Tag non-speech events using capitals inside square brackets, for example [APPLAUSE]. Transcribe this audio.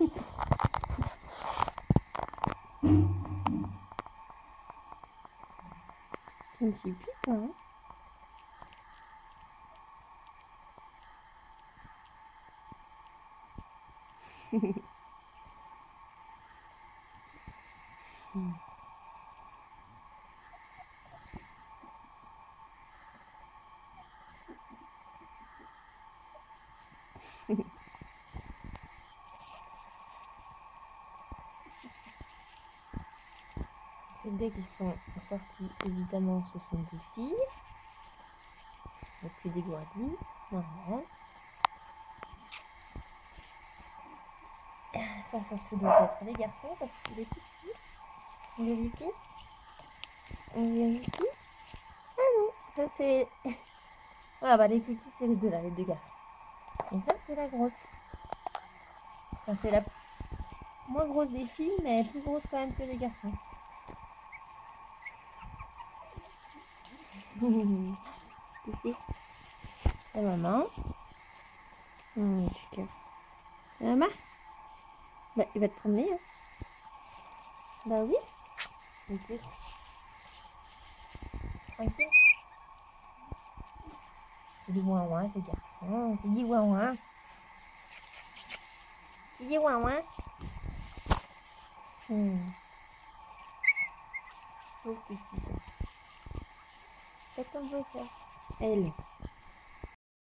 Tu me suis plus toi hein Hmm. [LAUGHS] Dès qu'ils sont sortis, évidemment, ce sont des filles. Et puis des dégourdis. Voilà. Ça, ça se doit être les garçons parce que les petits. On vérifie vérifie Ah non, ça c'est... [LAUGHS] Ah bah les petits c'est les deux là, les deux garçons. Et ça c'est la grosse. Enfin c'est la moins grosse des filles mais plus grosse quand même que les garçons. [LAUGHS] Et maman. Hum. Et maman Bah, il va te promener, hein. Bah oui. En plus. Tranquille. C'est du ouin ouin, ces garçons. C'est du ouin ouin. C'est du ouin ouin. Hum. Oh, petit ça. C'est comme ça. Elle.